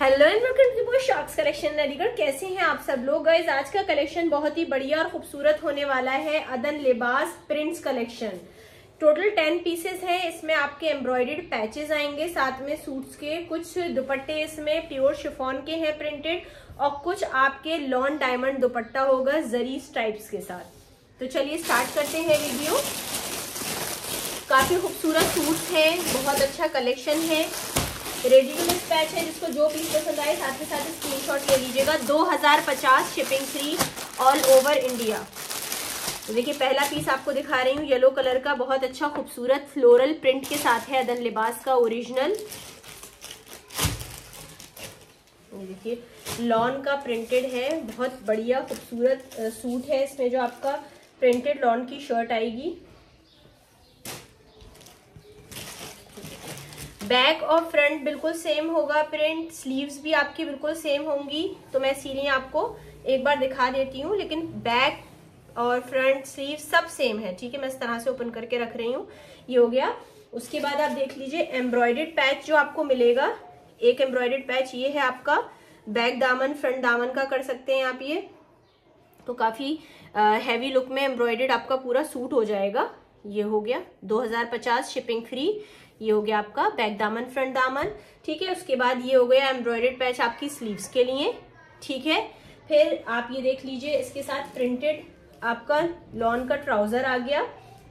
Hello and welcome to Shox collection Aligarh कैसे हैं आप सब लोग? गाइज़ आज का कलेक्शन बहुत ही बढ़िया और खूबसूरत होने वाला है Adan Libas prints collection total ten pieces हैं। इसमें आपके एम्ब्रॉयडेड पैचेस आएँगे, साथ में सूट्स के, कुछ दुपट्टे इसमें प्योर शिफॉन के हैं प्रिंटेड और कुछ आपके लॉन डायमंड दुपट्टा होगा जरी स्ट्राइप्स के साथ। तो चलिए स्टार्ट करते हैं वीडियो काफ़ी खूबसूरत सूट्स हैं, बहुत अच्छा कलेक्शन है। रेडी टू मिस पैच है, जिसको जो पीस पसंद आए, साथ ही साथ स्क्रीनशॉट ले लीजिएगा। 2050 shipping free all over India तो देखिए, पहला पीस आपको दिखा रही हूँ येलो कलर का, बहुत अच्छा खूबसूरत फ्लोरल प्रिंट के साथ है अदन लिबास का ओरिजिनल देखिए लॉन का प्रिंटेड है, बहुत बढ़िया, खूबसूरत सूट है इसमें जो आपका प्रिंटेड लॉन की शर्ट आएगी। बैक और फ्रंट बिल्कुल सेम होगा, प्रिंट स्लीव्स भी आपकी बिल्कुल सेम होंगी। तो मैं इसीलिए आपको एक बार दिखा देती हूँ, लेकिन बैक और फ्रंट स्लीव सब सेम है, ठीक है? मैं इस तरह से ओपन करके रख रही हूँ। ये हो गया। उसके बाद आप देख लीजिए एम्ब्रॉयडेड पैच जो आपको मिलेगा, एक एम्ब्रॉयडेड पैच ये है आपका। बैक दामन, फ्रंट दामन का कर सकते हैं आप ये। तो काफ़ी हैवी लुक में एम्ब्रॉयडेड आपका पूरा सूट हो जाएगा। ये हो गया। 2050 शिपिंग फ्री ये हो गया आपका बैक दामन, फ्रंट दामन, ठीक है? उसके बाद ये हो गया एम्ब्रॉयडेड पैच आपकी स्लीव्स के लिए, ठीक है? फिर आप ये देख लीजिए, इसके साथ प्रिंटेड आपका लॉन का ट्राउज़र आ गया,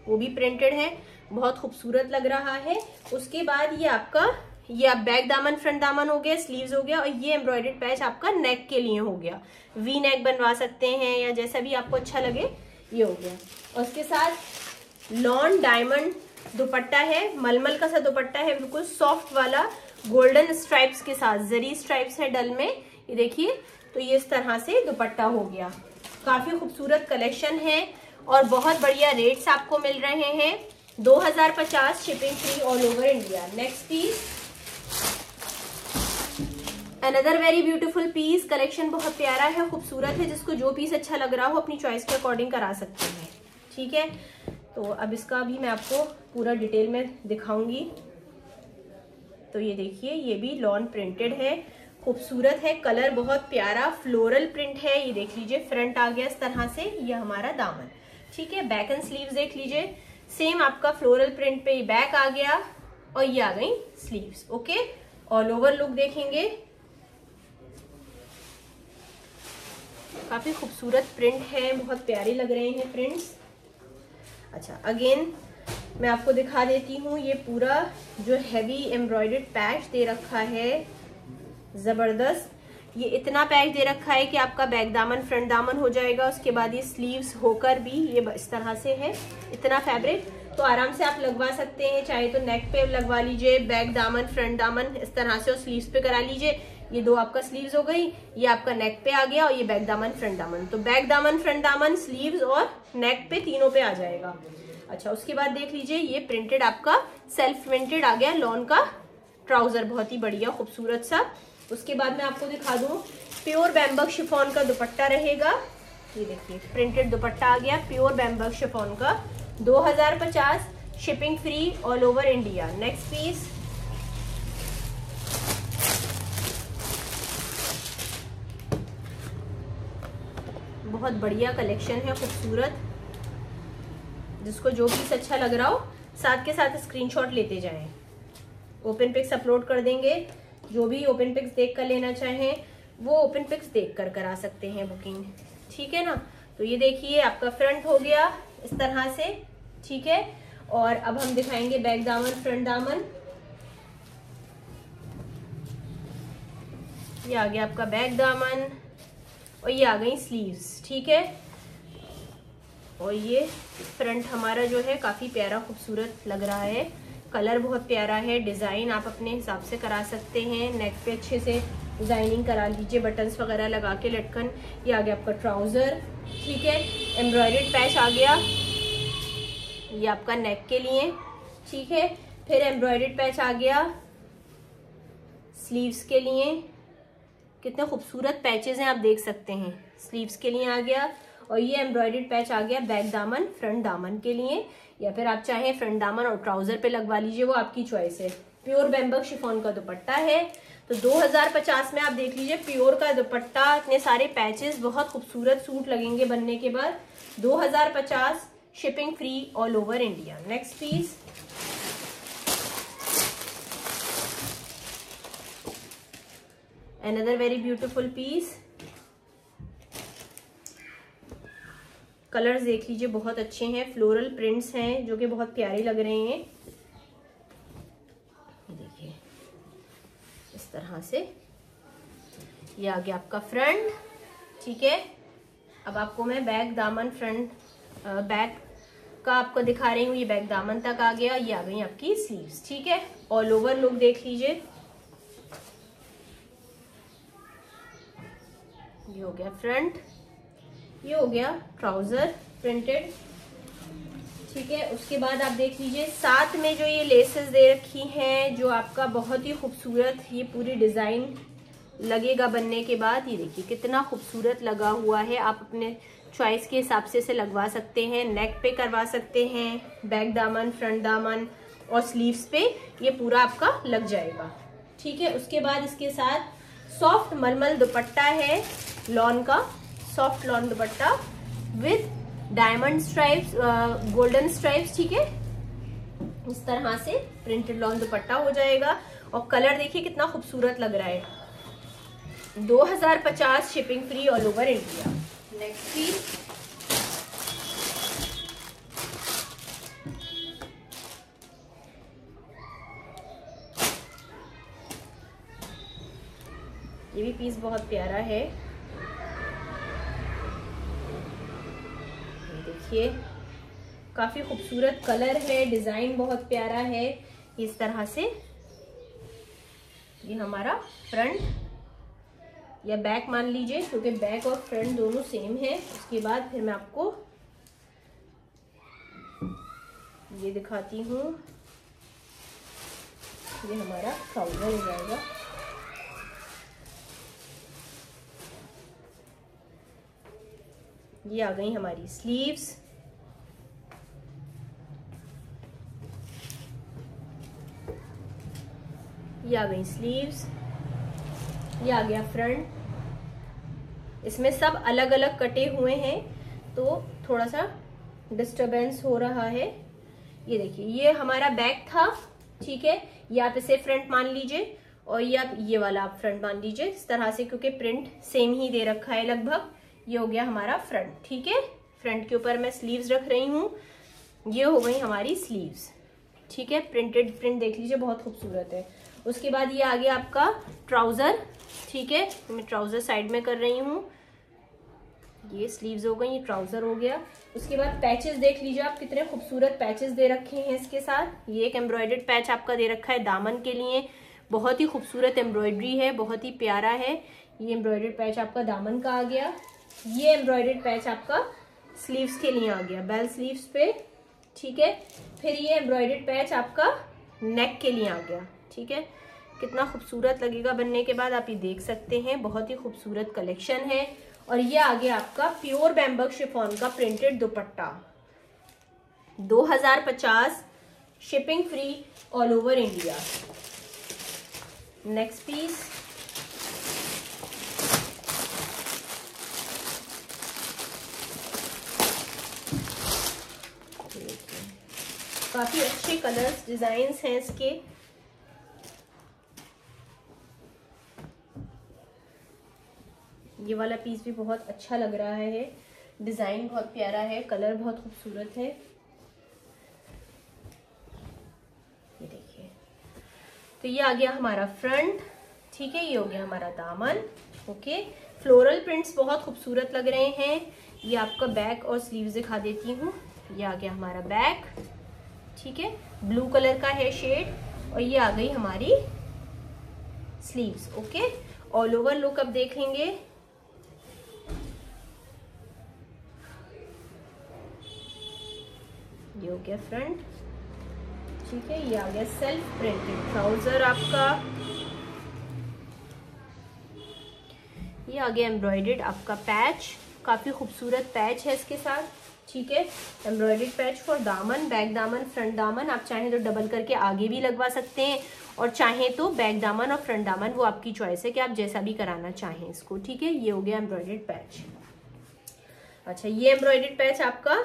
वो भी प्रिंटेड है, बहुत खूबसूरत लग रहा है। उसके बाद ये आपका, ये आप बैक दामन, फ्रंट दामन हो गया, स्लीव्स हो गया, और ये एम्ब्रॉयडेड पैच आपका नेक के लिए हो गया। वी नेक बनवा सकते हैं या जैसा भी आपको अच्छा लगे, ये हो गया। उसके साथ लॉन डायमंड दुपट्टा है, मलमल का सा दुपट्टा है, बिल्कुल सॉफ्ट वाला गोल्डन स्ट्राइप्स के साथ जरी स्ट्राइप्स है डल में। ये देखिए तो ये इस तरह से दुपट्टा हो गया। काफ़ी खूबसूरत कलेक्शन है और बहुत बढ़िया रेट्स आपको मिल रहे हैं। 2050 shipping free all over India next piece another very beautiful piece collection बहुत प्यारा है, खूबसूरत है, जिसको जो पीस अच्छा लग रहा हो, अपनी चॉइस के अकॉर्डिंग करा सकते हैं। ठीक है? तो अब इसका भी मैं आपको पूरा डिटेल में दिखाऊँगी। तो ये देखिए, ये भी लॉन प्रिंटेड है। खूबसूरत है, कलर बहुत प्यारा फ्लोरल प्रिंट है। ये देख लीजिए फ्रंट आ गया इस तरह से, ये हमारा दामन। ठीक है बैक एंड स्लीव्स देख लीजिए। सेम आपका फ्लोरल प्रिंट पे बैक आ गया और ये आ गई sleeves okay all over look देखेंगे। काफ़ी खूबसूरत प्रिंट है, बहुत प्यारे लग रहे हैं प्रिंट्स अच्छा अगेन मैं आपको दिखा देती हूँ, ये पूरा जो हैवी एम्ब्रॉयडेड पैच दे रखा है, ज़बरदस्त। ये इतना पैच दे रखा है कि आपका बैक दामन फ्रंट दामन हो जाएगा, उसके बाद ये स्लीव्स होकर भी ये इस तरह से है, इतना फैब्रिक तो आराम से आप लगवा सकते हैं, चाहे तो नेक पे लगवा लीजिए बैक दामन फ्रंट दामन, इस तरह से और स्लीव्स पे करा लीजिए। ये दो आपका स्लीव्स हो गई, ये आपका नेक पे आ गया और ये बैक दामन फ्रंट दामन। तो बैक दामन फ्रंट दामन स्लीव्स और नेक पे तीनों पे आ जाएगा। अच्छा उसके बाद देख लीजिए, ये प्रिंटेड आपका सेल्फ प्रिंटेड आ गया लॉन का ट्राउज़र बहुत ही बढ़िया, खूबसूरत सा। उसके बाद मैं आपको दिखा दू प्योर बैम्बक शिफोन का दुपट्टा रहेगा। ये देखिए प्रिंटेड दुपट्टा आ गया प्योर बैम्बक शिफोन का। 2050 shipping free all over India next piece बहुत बढ़िया कलेक्शन है, खूबसूरत। जिसको जो पीस अच्छा लग रहा हो, साथ के साथ स्क्रीनशॉट लेते जाएँ। ओपन पिक्स अपलोड कर देंगे। जो भी ओपन पिक्स देख कर लेना चाहें, वो ओपन पिक्स देख कर करा सकते हैं बुकिंग ठीक है ना? तो ये देखिए, आपका फ्रंट हो गया इस तरह से। ठीक है? और अब हम दिखाएँगे बैक दामन फ्रंट दामन। ये आ गया आपका बैक दामन। और ये आ गई स्लीव्स ठीक है? और ये फ्रंट हमारा जो है काफ़ी प्यारा, खूबसूरत लग रहा है। कलर बहुत प्यारा है डिज़ाइन आप अपने हिसाब से करा सकते हैं। नेक पे अच्छे से डिज़ाइनिंग करा लीजिए बटन्स वगैरह लगा के लटकन। ये आ गया आपका ट्राउज़र ठीक है? एम्ब्रॉयड पैच आ गया। ये आपका नेक के लिए, ठीक है? फिर एम्ब्रॉयड पैच आ गया। स्लीव्स के लिए। कितने खूबसूरत पैचेज हैं आप देख सकते हैं। स्लीव्स के लिए आ गया और ये एम्ब्रॉयडेड पैच आ गया बैक दामन फ्रंट दामन के लिए। या फिर आप चाहें फ्रंट दामन और ट्राउज़र पे लगवा लीजिए, वो आपकी चॉइस है। प्योर बेम्बक शिफोन का दुपट्टा है। तो 2050 में आप देख लीजिए प्योर का दुपट्टा, इतने सारे पैचेस बहुत खूबसूरत सूट लगेंगे बनने के बाद। 2050 shipping free all over India next piece another very beautiful piece. Colours देख लीजिए, बहुत अच्छे हैं। फ्लोरल प्रिंट्स हैं, जो कि बहुत प्यारे लग रहे हैं। देखिए, इस तरह से। ये आ गया आपका फ्रंट ठीक है? अब आपको मैं बैक दामन फ्रंट बैक का आपको दिखा रही हूँ। ये बैक दामन तक आ गया, ये आ गई आपकी स्लीव्स ठीक है? ऑल ओवर लुक देख लीजिए। ये हो गया फ्रंट, ये हो गया ट्राउज़र प्रिंटेड। ठीक है, उसके बाद आप देख लीजिए, साथ में जो ये लेसेस दे रखी हैं, जो आपका बहुत ही खूबसूरत ये पूरी डिज़ाइन लगेगा बनने के बाद, ये देखिए कितना खूबसूरत लगा हुआ है। आप अपने चॉइस के हिसाब से इसे लगवा सकते हैं नेक पे करवा सकते हैं बैक दामन फ्रंट दामन और स्लीव्स पे ये पूरा आपका लग जाएगा। ठीक है, उसके बाद इसके साथ सॉफ्ट मलमल दुपट्टा है लॉन का soft lawn dupatta with diamond stripes golden stripes ठीक है? इस तरह से प्रिंटेड लॉन दुपट्टा हो जाएगा। और कलर देखिए कितना खूबसूरत लग रहा है। 2050 shipping free all over India next piece भी पीस बहुत प्यारा है। देखिए, काफ़ी खूबसूरत कलर है डिज़ाइन बहुत प्यारा है। इस तरह से ये हमारा फ्रंट या बैक मान लीजिए, क्योंकि बैक और फ्रंट दोनों सेम है। उसके बाद फिर मैं आपको ये दिखाती हूँ। ये हमारा ट्राउज़र हो जाएगा। ये आ गई हमारी स्लीव्स ये आ गई स्लीव्स ये आ गया फ्रंट इसमें सब अलग अलग कटे हुए हैं तो थोड़ा सा डिस्टरबेंस हो रहा है। ये देखिए, ये हमारा बैक था, ठीक है? ये आप इसे फ्रंट मान लीजिए, और ये आप ये वाला आप फ्रंट मान लीजिए, इस तरह से, क्योंकि प्रिंट सेम ही दे रखा है लगभग। ये हो गया हमारा फ्रंट ठीक है? फ्रंट के ऊपर मैं स्लीव्स रख रही हूँ। ये हो गई हमारी स्लीव्स ठीक है? प्रिंटेड प्रिंट देख लीजिए, बहुत खूबसूरत है। उसके बाद ये आ गया आपका ट्राउज़र ठीक है? मैं ट्राउज़र साइड में कर रही हूँ। ये स्लीव्स हो गई, ये ट्राउज़र हो गया। उसके बाद पैचेस देख लीजिए आप, कितने खूबसूरत पैचेस दे रखे हैं इसके साथ। ये एक एम्ब्रॉयडर्ड पैच आपका दे रखा है दामन के लिए। बहुत ही खूबसूरत एम्ब्रॉयडरी है, बहुत ही प्यारा है। ये एम्ब्रॉयडर्ड पैच आपका दामन का आ गया। ये एम्ब्रॉयडर्ड पैच आपका स्लीव्स के लिए आ गया। बेल स्लीव्स पे, ठीक है? फिर ये एम्ब्रॉयडर्ड पैच आपका नेक के लिए आ गया, ठीक है? कितना खूबसूरत लगेगा बनने के बाद, आप ये देख सकते हैं। बहुत ही खूबसूरत कलेक्शन है। और ये आ गया आपका प्योर बैम्बक शिफॉन का printed dupatta. 2050 shipping free all over India next piece काफ़ी अच्छे कलर्स डिज़ाइंस हैं इसके। ये वाला पीस भी बहुत अच्छा लग रहा है। डिज़ाइन बहुत प्यारा है कलर बहुत खूबसूरत है। ये देखिए। तो ये आ गया हमारा फ्रंट ठीक है? ये हो गया हमारा दामन ओके फ्लोरल प्रिंट्स बहुत खूबसूरत लग रहे हैं। ये आपका बैक और स्लीव्स दिखा देती हूँ। ये आ गया हमारा बैक ठीक है? ब्लू कलर का है शेड और ये आ गई हमारी sleeves okay all over look अब देखेंगे। ये हो गया फ्रंट ठीक है? ये आ गया सेल्फ प्रिंटेड ट्राउज़र आपका। ये आ गया एम्ब्रॉयडेड आपका पैच काफ़ी खूबसूरत पैच है इसके साथ। ठीक है? एम्ब्रॉयडेड पैच फॉर दामन बैक दामन फ्रंट दामन, आप चाहें तो डबल करके आगे भी लगवा सकते हैं और चाहें तो बैक दामन और फ्रंट दामन, वो आपकी चॉइस है कि आप जैसा भी कराना चाहें इसको, ठीक है? ये हो गया एम्ब्रॉयडेड पैच अच्छा ये एम्ब्रॉयडेड पैच आपका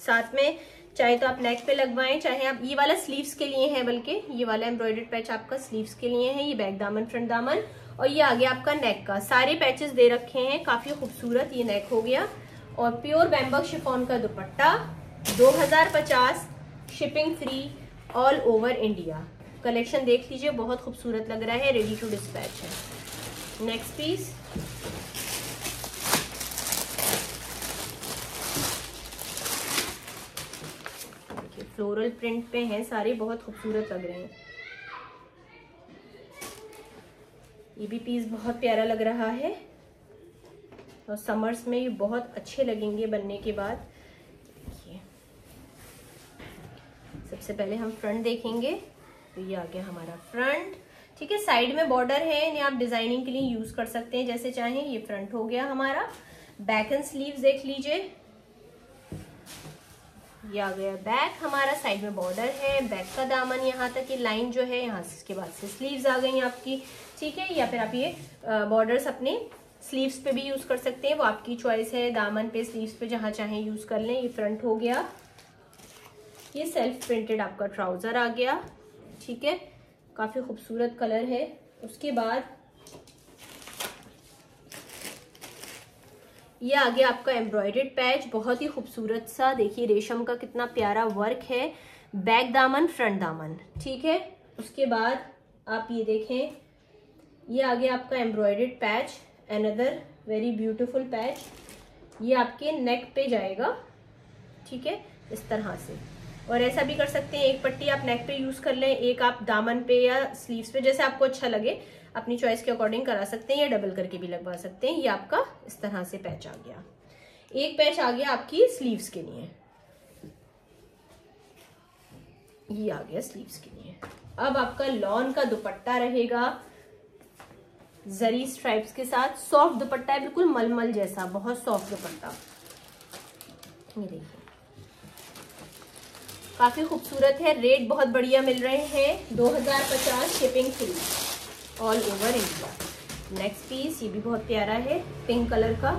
साथ में, चाहे तो आप नेक पे लगवाएँ, चाहे आप, ये वाला स्लीव्स के लिए है बल्कि, ये वाला एम्ब्रॉयडेड पैच आपका स्लीव्स के लिए है, ये बैक दामन फ्रंट दामन और ये आगे आपका नेक का। सारे पैचेस दे रखे हैं, काफ़ी खूबसूरत ये नेक हो गया। और प्योर बैम्बक शिफॉन का dupatta 2050 shipping free all over India collection देख लीजिए, बहुत खूबसूरत लग रहा है रेडी टू डिस्पैच है। नेक्स्ट पीस फ्लोरल प्रिंट पे हैं सारे, बहुत खूबसूरत लग रहे हैं। ये भी पीस बहुत प्यारा लग रहा है। और समर्स में ये बहुत अच्छे लगेंगे बनने के बाद। देखिए। सबसे पहले हम फ्रंट देखेंगे। तो ये आ गया हमारा फ्रंट ठीक है साइड में बॉर्डर है इन्हें आप डिज़ाइनिंग के लिए यूज़ कर सकते हैं जैसे चाहें। ये फ्रंट हो गया हमारा। बैक एंड स्लीव देख लीजिए। ये आ गया बैक हमारा साइड में बॉर्डर है। बैक का दामन यहाँ तक, ये लाइन जो है, यहाँ इसके बाद से स्लीव्स आ गई आपकी। ठीक है, या फिर आप ये बॉर्डर्स अपने स्लीव्स पे भी यूज़ कर सकते हैं। वो आपकी चॉइस है। दामन पे स्लीव्स पे जहाँ चाहे यूज़ कर लें। ये फ्रंट हो गया। ये सेल्फ प्रिंटेड आपका ट्राउज़र आ गया। ठीक है? काफ़ी खूबसूरत कलर है। उसके बाद ये आ गया आपका एम्ब्रॉयडेड पैच बहुत ही खूबसूरत सा। देखिए, रेशम का कितना प्यारा वर्क है। बैक दामन फ्रंट दामन। ठीक है? उसके बाद आप ये देखें। ये आ गया आपका embroidered patch another very beautiful patch ये आपके नेक पे जाएगा, ठीक है? इस तरह से। और ऐसा भी कर सकते हैं, एक पट्टी आप नेक पे यूज़ कर लें, एक आप दामन पे या स्लीव्स पे, जैसे आपको अच्छा लगे, अपनी चॉइस के अकॉर्डिंग करा सकते हैं या डबल करके भी लगवा सकते हैं। ये आपका इस तरह से पैच आ गया। एक पैच आ गया आपकी स्लीव्स के लिए। ये आ गया स्लीव्स के लिए। अब आपका लॉन का दुपट्टा रहेगा। जरी स्ट्राइप्स के साथ सॉफ्ट दुपट्टा है, बिल्कुल मलमल जैसा, बहुत सॉफ्ट दुपट्टा। ये देखिए। काफ़ी खूबसूरत है रेट बहुत बढ़िया मिल रहे हैं 2050 shipping free all over India next piece ये भी बहुत प्यारा है पिंक कलर का।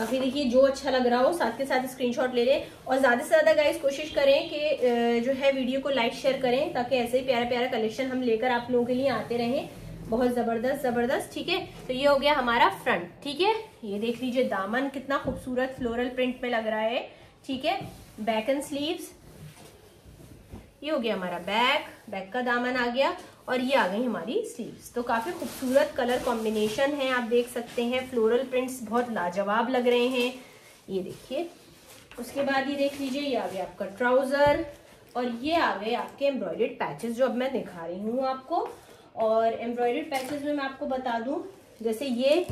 बाकी देखिए, जो अच्छा लग रहा हो, साथ के साथ स्क्रीनशॉट ले लें। और ज़्यादा से ज़्यादा गाइस कोशिश करें कि जो है वीडियो को लाइक शेयर करें, ताकि ऐसे ही प्यारा प्यारा कलेक्शन हम लेकर आप लोगों के लिए आते रहें। बहुत ज़बरदस्त ज़बरदस्त, ठीक है? तो ये हो गया हमारा फ्रंट ठीक है? ये देख लीजिए, दामन कितना खूबसूरत फ्लोरल प्रिंट में लग रहा है, ठीक है? बैक एंड स्लीव्स ये हो गया हमारा बैक बैक का दामन आ गया और ये आ गई हमारी स्लीव्स तो काफ़ी खूबसूरत कलर कॉम्बिनेशन है, आप देख सकते हैं फ्लोरल प्रिंट्स बहुत लाजवाब लग रहे हैं। ये देखिए, उसके बाद ये देख लीजिए, ये आ गया आपका ट्राउज़र और ये आ गए आपके एम्ब्रॉयडेड पैचेस जो अब मैं दिखा रही हूँ आपको। और एम्ब्रॉयडेड पैचेस में मैं आपको बता दूँ, जैसे ये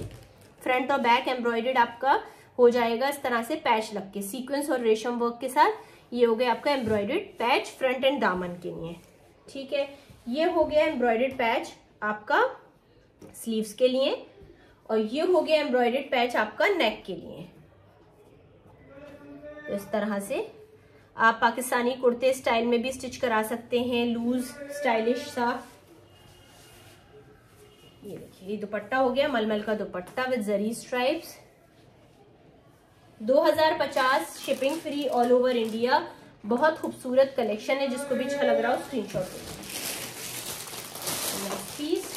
फ्रंट और बैक एम्ब्रॉयडेड आपका हो जाएगा इस तरह से पैच लग के सीक्वेंस और रेशम वर्क के साथ। ये हो गया आपका एम्ब्रॉयडेड पैच फ्रंट एंड दामन के लिए। ठीक है? ये हो गया एम्ब्रॉयडेड पैच आपका स्लीव्स के लिए और ये हो गया एम्ब्रॉयडेड पैच आपका नेक के लिए। तो इस तरह से आप पाकिस्तानी कुर्ते स्टाइल में भी स्टिच करा सकते हैं। लूज स्टाइलिश सा। ये देखिए, ये दुपट्टा हो गया, मलमल का dupatta with zari stripes 2050 shipping free all over India बहुत खूबसूरत कलेक्शन है, जिसको भी अच्छा लग रहा हो स्क्रीनशॉट पीस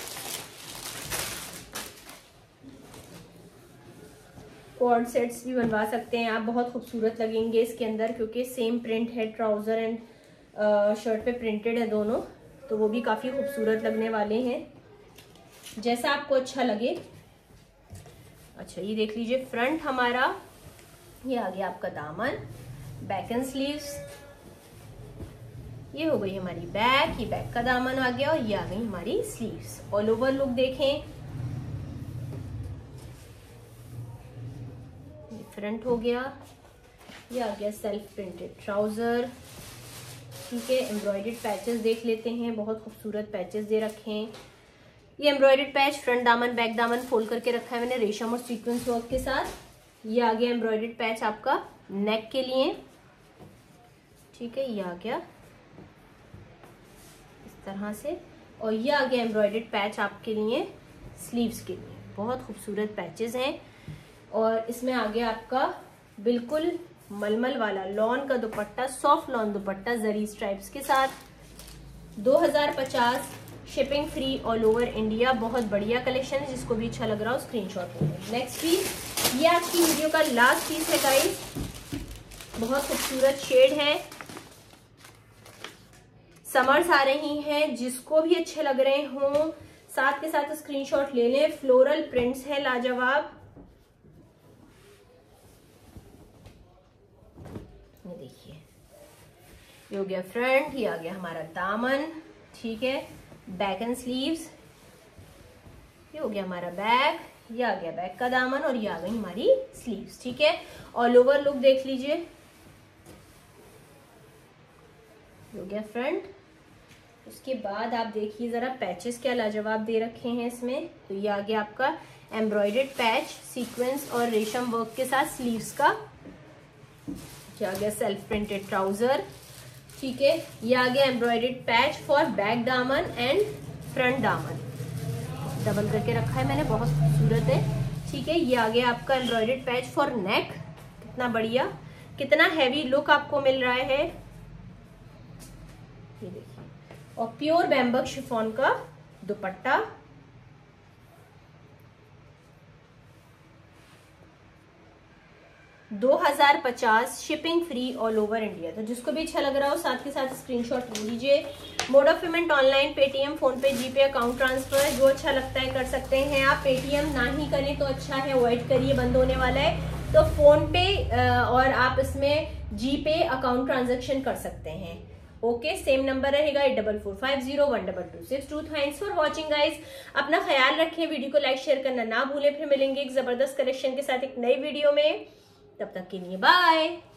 कॉर्ड सेट्स भी बनवा सकते हैं, आप बहुत खूबसूरत लगेंगे इसके अंदर, क्योंकि सेम प्रिंट है ट्राउज़र एंड शर्ट पे प्रिंटेड है दोनों तो वो भी काफ़ी खूबसूरत लगने वाले हैं। जैसा आपको अच्छा लगे। अच्छा ये देख लीजिए फ्रंट हमारा ये आ गया आपका दामन बैक एंड स्लीव्स ये हो गई हमारी बैक ये बैक का दामन आ गया और ये आ गई हमारी स्लीव्स ऑल ओवर लुक देखें। फ्रंट हो गया। ये आ गया सेल्फ प्रिंटेड ट्राउज़र ठीक है एम्ब्रॉयडेड पैचेस देख लेते हैं। बहुत खूबसूरत पैचेस दे रखे हैं। ये एम्ब्रॉयडेड पैच फ्रंट दामन बैक दामन फोल्ड करके रखा है मैंने। रेशम और सीक्वेंस वर्क के साथ। ये आ गया एम्ब्रॉयडेड पैच आपका नेक के लिए। ठीक है, ये आ गया। इस तरह से। और ये आ गया एम्ब्रॉयडेड पैच आपके लिए स्लीव्स के लिए। बहुत खूबसूरत पैचेस हैं। और इसमें आ गया आपका बिल्कुल मलमल वाला लॉन का dupatta soft lawn dupatta zari stripes के साथ। 2050 shipping free all over India बहुत बढ़िया कलेक्शन है, जिसको भी अच्छा लग रहा हो स्क्रीनशॉट ले नेक्स्ट पीस ये आपकी वीडियो का लास्ट पीस है गाइस बहुत खूबसूरत शेड है। समर्स आ रही हैं, जिसको भी अच्छे लग रहे हों, साथ के साथ स्क्रीनशॉट ले लें। फ्लोरल प्रिंट्स है, लाजवाब। ये देखिए। ये हो गया फ्रंट ये आ गया हमारा दामन, ठीक है? बैक एंड स्लीव्स ये हो गया हमारा बैक ये आ गया बैक का दामन और ये आ गई हमारी स्लीव्स ठीक है? ऑल ओवर लुक देख लीजिए। हो गया फ्रंट उसके बाद आप देखिए जरा पैचेस क्या लाजवाब दे रखे हैं इसमें। तो ये आ गया आपका एम्ब्रॉयडेड पैच सीक्वेंस और रेशम वर्क के साथ स्लीव्स का। क्या आ गया सेल्फ प्रिंटेड ट्राउज़र ठीक है? ये आ गया एम्ब्रॉयडेड पैच फॉर बैक दामन एंड फ्रंट दामन। डबल करके रखा है मैंने, बहुत खूबसूरत है। ठीक है, ये आ गया आपका एम्ब्रॉयडेड पैच फॉर नेक कितना बढ़िया। कितना हैवी लुक आपको मिल रहा है। ये देखिए। और प्योर बैम्बक शिफॉन का dupatta. 2050 shipping free all over India तो जिसको भी अच्छा लग रहा हो, साथ के साथ स्क्रीनशॉट ले लीजिए। Mode of payment online Paytm PhonePe GPay account transfer जो अच्छा लगता है कर सकते हैं आप। पेटीएम ना ही करें तो अच्छा है अवॉइड करिए, बंद होने वाला है। तो फ़ोन पे और आप इसमें जीपे अकाउंट ट्रांजेक्शन कर सकते हैं। ओके सेम नंबर रहेगा at double four five zero one double two six two thanks for watching guys अपना ख्याल रखें वीडियो को लाइक शेयर करना ना भूलें। फिर मिलेंगे एक ज़बरदस्त कलेक्शन के साथ एक नई वीडियो में। तब तक के लिए बाय।